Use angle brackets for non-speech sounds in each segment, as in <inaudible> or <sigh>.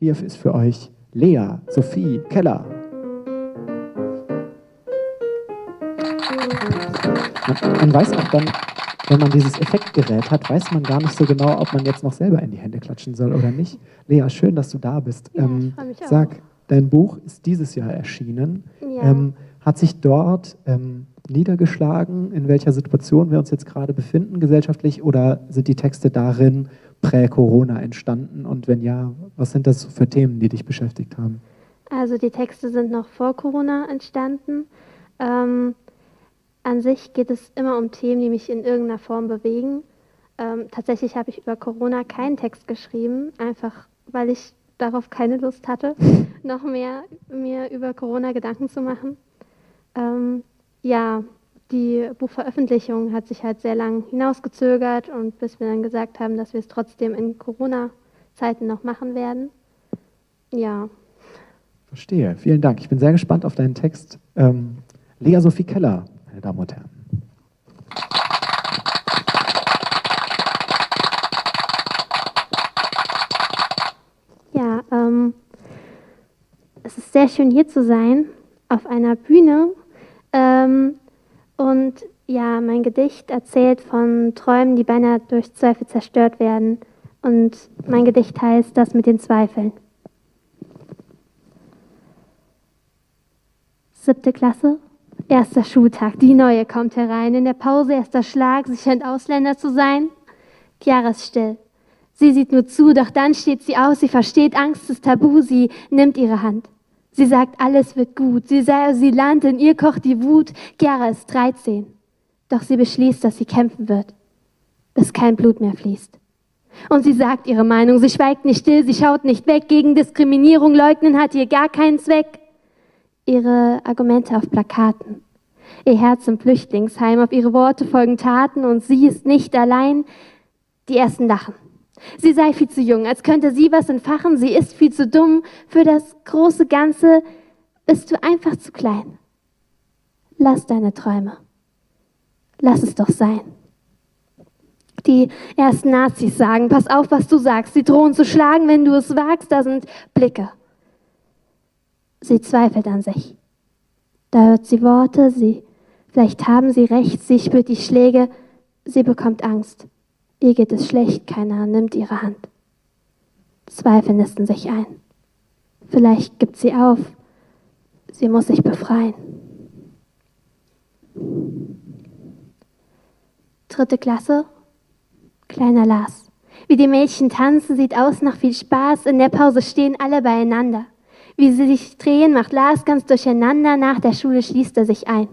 Hier ist für euch Lea, Sophie, Keller. Man, man weiß auch dann, wenn man dieses Effektgerät hat, weiß man gar nicht so genau, ob man jetzt noch selber in die Hände klatschen soll oder nicht. Lea, schön, dass du da bist. Ja, ähm, ich auch. Sag, dein Buch ist dieses Jahr erschienen. Ja. Ähm, hat sich dort ähm, niedergeschlagen, in welcher Situation wir uns jetzt gerade befinden gesellschaftlich, oder sind die Texte darin prä-Corona entstanden? Und wenn ja, was sind das für Themen, die dich beschäftigt haben? Also die Texte sind noch vor Corona entstanden. Ähm, an sich geht es immer um Themen, die mich in irgendeiner Form bewegen. Ähm, tatsächlich habe ich über Corona keinen Text geschrieben, einfach weil ich darauf keine Lust hatte, <laughs> noch mehr mir über Corona Gedanken zu machen. Ähm, ja, die Buchveröffentlichung hat sich halt sehr lang hinausgezögert und bis wir dann gesagt haben, dass wir es trotzdem in Corona-Zeiten noch machen werden. Ja. Verstehe. Vielen Dank. Ich bin sehr gespannt auf deinen Text. Ähm, Lea Sophie Keller, meine Damen und Herren. Ja, ähm, es ist sehr schön hier zu sein, auf einer Bühne. Ähm, und ja, mein Gedicht erzählt von Träumen, die beinahe durch Zweifel zerstört werden. Und mein Gedicht heißt Das mit den Zweifeln. Siebte Klasse, erster Schultag, die Neue kommt herein. In der Pause erster Schlag, sie scheint Ausländer zu sein. Chiara ist still. Sie sieht nur zu, doch dann steht sie aus, sie versteht Angst ist tabu, sie nimmt ihre Hand. Sie sagt, alles wird gut. Sie sei Asylant, in ihr kocht die Wut. Chiara ist 13. Doch sie beschließt, dass sie kämpfen wird, bis kein Blut mehr fließt. Und sie sagt ihre Meinung. Sie schweigt nicht still, sie schaut nicht weg. Gegen Diskriminierung leugnen hat ihr gar keinen Zweck. Ihre Argumente auf Plakaten. Ihr Herz im Flüchtlingsheim, auf ihre Worte folgen Taten und sie ist nicht allein. Die ersten lachen. Sie sei viel zu jung, als könnte sie was entfachen. Sie ist viel zu dumm. Für das große Ganze bist du einfach zu klein. Lass deine Träume. Lass es doch sein. Die ersten Nazis sagen, pass auf, was du sagst. Sie drohen zu schlagen, wenn du es wagst. Da sind Blicke. Sie zweifelt an sich. Da hört sie Worte, sie, vielleicht haben sie recht, sie spürt die Schläge, sie bekommt Angst. Ihr geht es schlecht, keiner nimmt ihre Hand. Zweifel nisten sich ein. Vielleicht gibt sie auf. Sie muss sich befreien. Dritte Klasse. Kleiner Lars. Wie die Mädchen tanzen, sieht aus nach viel Spaß. In der Pause stehen alle beieinander. Wie sie sich drehen, macht Lars ganz durcheinander. Nach der Schule schließt er sich ein.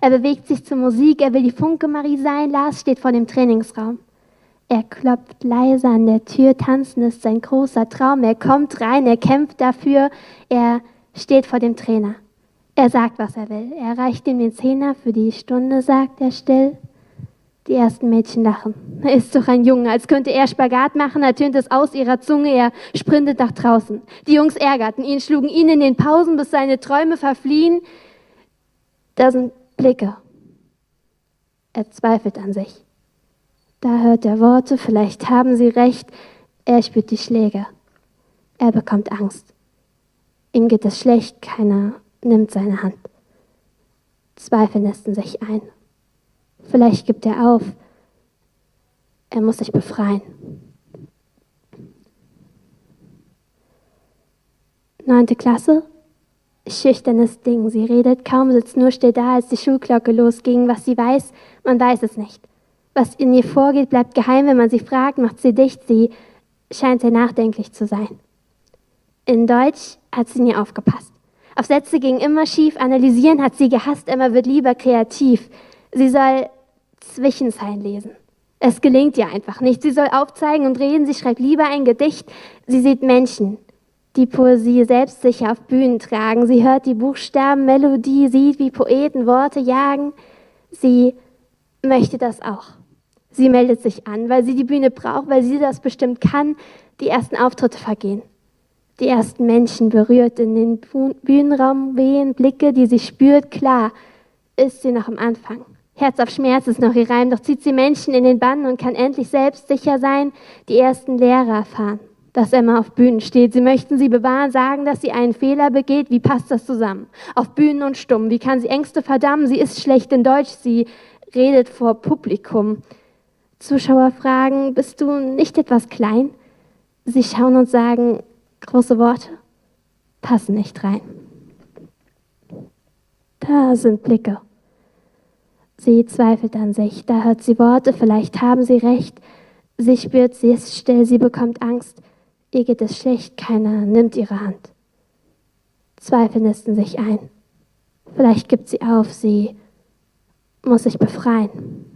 Er bewegt sich zur Musik, er will die Funke Marie sein. Lars steht vor dem Trainingsraum. Er klopft leise an der Tür, tanzen ist sein großer Traum. Er kommt rein, er kämpft dafür, er steht vor dem Trainer. Er sagt, was er will. Er reicht ihm den Zehner für die Stunde, sagt er still. Die ersten Mädchen lachen. Er ist doch ein Junge, als könnte er Spagat machen, ertönt es aus ihrer Zunge, er sprintet nach draußen. Die Jungs ärgerten ihn, schlugen ihn in den Pausen, bis seine Träume verfliehen. Da sind Blicke. Er zweifelt an sich. Da hört er Worte, vielleicht haben sie recht, er spürt die Schläge. Er bekommt Angst. Ihm geht es schlecht, keiner nimmt seine Hand. Zweifel nisten sich ein. Vielleicht gibt er auf. Er muss sich befreien. Neunte Klasse? Schüchternes Ding. Sie redet kaum, sitzt nur still da, als die Schulglocke losging. Was sie weiß, man weiß es nicht. Was in ihr vorgeht, bleibt geheim. Wenn man sie fragt, macht sie dicht. Sie scheint sehr nachdenklich zu sein. In Deutsch hat sie nie aufgepasst. Auf Sätze ging immer schief. Analysieren hat sie gehasst. Emma wird lieber kreativ. Sie soll Zwischenzeilen lesen. Es gelingt ihr einfach nicht. Sie soll aufzeigen und reden. Sie schreibt lieber ein Gedicht. Sie sieht Menschen, die Poesie selbstsicher auf Bühnen tragen. Sie hört die Buchstaben, Melodie, sieht, wie Poeten Worte jagen. Sie möchte das auch. Sie meldet sich an, weil sie die Bühne braucht, weil sie das bestimmt kann. Die ersten Auftritte vergehen. Die ersten Menschen berührt in den Bühnenraum wehen, Blicke, die sie spürt, klar, ist sie noch am Anfang. Herz auf Schmerz ist noch ihr Reim, doch zieht sie Menschen in den Bann und kann endlich selbstsicher sein, die ersten Lehrer erfahren. dass Emma auf Bühnen steht. Sie möchten sie bewahren, sagen, dass sie einen Fehler begeht. Wie passt das zusammen? Auf Bühnen und stumm. Wie kann sie Ängste verdammen? Sie ist schlecht in Deutsch. Sie redet vor Publikum. Zuschauer fragen, bist du nicht etwas klein? Sie schauen und sagen, große Worte passen nicht rein. Da sind Blicke. Sie zweifelt an sich, da hört sie Worte, vielleicht haben sie recht. Sie spürt, sie ist still, sie bekommt Angst. Ihr geht es schlecht, keiner nimmt ihre Hand. Zweifel nisten sich ein. Vielleicht gibt sie auf, sie muss sich befreien.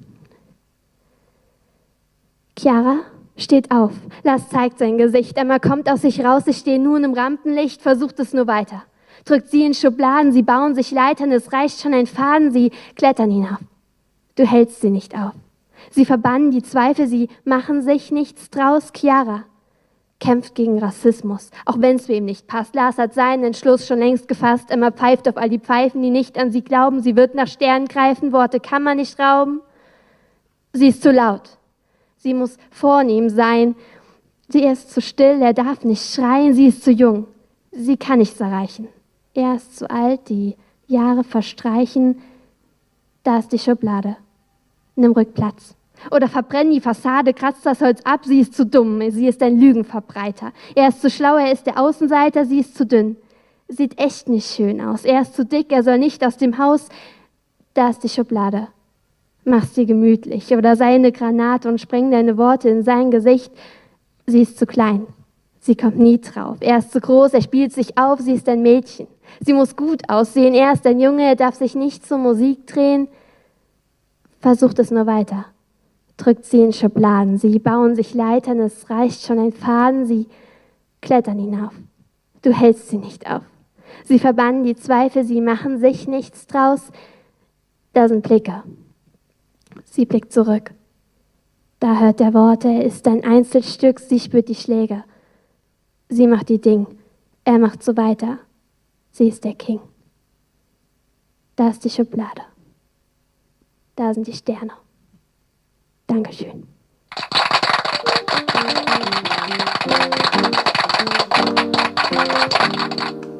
Chiara steht auf. Lars zeigt sein Gesicht. Emma kommt aus sich raus. Sie stehen nun im Rampenlicht, versucht es nur weiter. Drückt sie in Schubladen, sie bauen sich Leitern, es reicht schon ein Faden, sie klettern hinauf. Du hältst sie nicht auf. Sie verbannen die Zweifel, sie machen sich nichts draus. Chiara kämpft gegen Rassismus, auch wenn es ihn nicht passt. Lars hat seinen Entschluss schon längst gefasst. Emma pfeift auf all die Pfeifen, die nicht an sie glauben. Sie wird nach Sternen greifen, Worte kann man nicht rauben. Sie ist zu laut. Sie muss vornehm sein. Sie ist zu still, er darf nicht schreien. Sie ist zu jung. Sie kann nichts erreichen. Er ist zu alt, die Jahre verstreichen. Da ist die Schublade nimm ruhig Platz. Oder verbrenn die Fassade, kratz das Holz ab, sie ist zu dumm, sie ist ein Lügenverbreiter. Er ist zu schlau, er ist der Außenseiter, sie ist zu dünn. Sieht echt nicht schön aus. Er ist zu dick, er soll nicht aus dem Haus. Da ist die Schublade. Mach's dir gemütlich. Oder sei eine Granate und spreng deine Worte in sein Gesicht. Sie ist zu klein. Sie kommt nie drauf. Er ist zu groß, er spielt sich auf, sie ist ein Mädchen. Sie muss gut aussehen, er ist ein Junge, er darf sich nicht zur Musik drehen. Versucht es nur weiter. Drückt sie in Schubladen. Sie bauen sich Leitern, es reicht schon ein Faden. Sie klettern hinauf. Du hältst sie nicht auf. Sie verbannen die Zweifel, sie machen sich nichts draus. Da sind Blicke. Sie blickt zurück. Da hört er Worte, er ist ein Einzelstück, sie spürt die Schläge. Sie macht die Ding, er macht so weiter. Sie ist der King. Da ist die Schublade. Da sind die Sterne. Dankeschön. Applaus